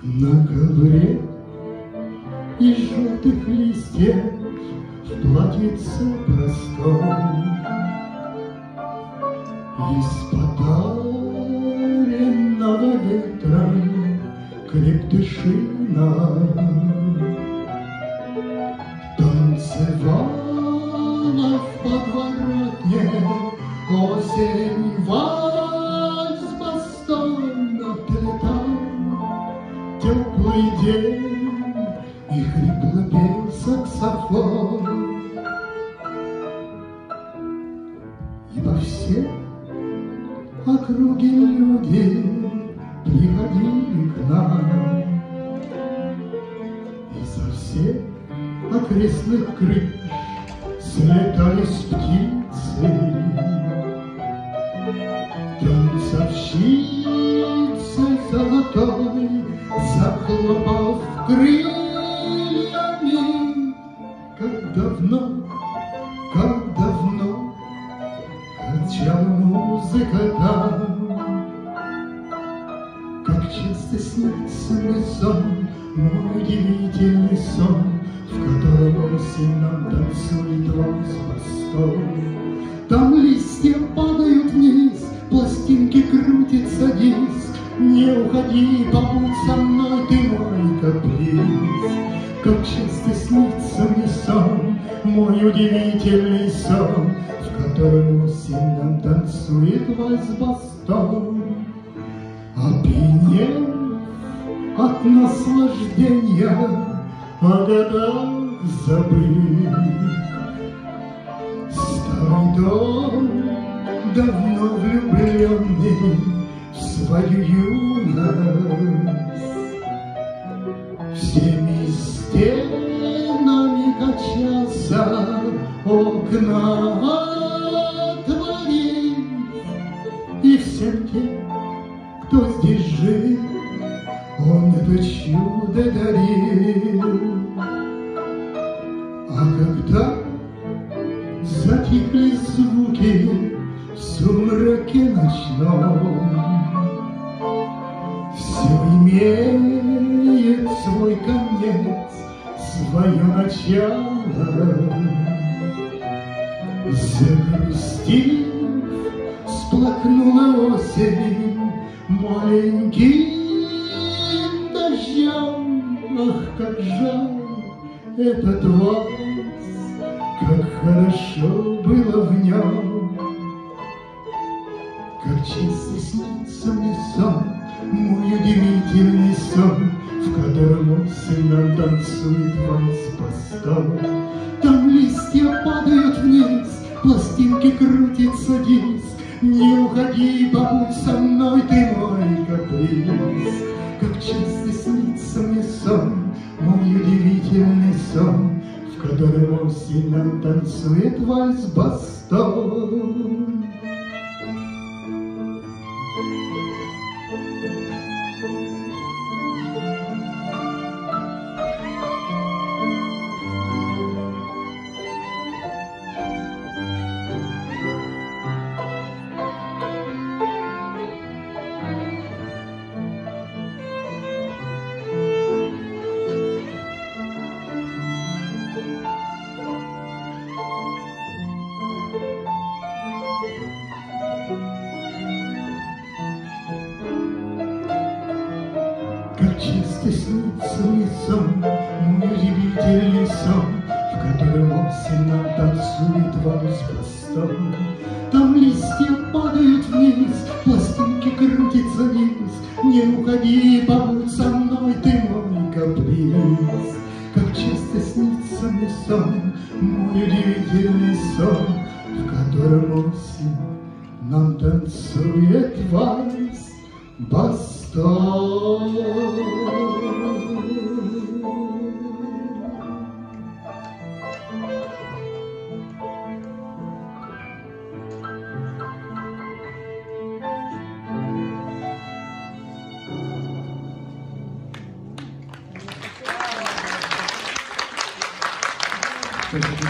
На ковре и желтых листьев В платьице простом Из подаренного ветра Крепдышина Танцевала в подворотне Осень вам Теплый день и хрипло пел саксофон И во все округе люди приходили к нам. И со всех окрестных крыш слетались птицы. Танцовщица золотой, захлопав крыльями, как давно, как давно Качала музыка там, Как часто снится мне сон, Мой удивительный сон, В котором осень нам танцует вас восток. Там листья Уходи, побудь со мной, Ты мой каприз. Как часто снится мне сон, Мой удивительный сон, В котором осень нам танцует вальс-бастон. Опьянев от наслаждения, О годах забыв. Старый дом, давно влюбленный свою юность, Всеми стенами качался, окна отворив, И всем тем, кто здесь жил, он это чудо дарил. А когда затихли звуки в сумраке ночном, имеет свой конец, свое начало. Загрустив, сплакнула осень маленьким дождем. Ах, как жаль этот вальс, как хорошо было в нем. Как чисто снится мне сон, мой удивительный сон, В котором осень танцует вальс постом. Там листья падают вниз, пластинки крутится диск, Не уходи, побудь со мной, ты мой каприз. Как часто снится мне сон, мой удивительный сон, В котором осень нам танцует вальс-бастон. Как чисто снится мне сон, мой удивительный сон, В котором осень танцует вальс бастон. Там листья падают вниз, пластинки крутится низ, Не уходи, побудь со мной, ты мой каприз. Как часто снится мне сон, мой удивительный сон, В котором осень нам танцует вальс бастон. Спасибо.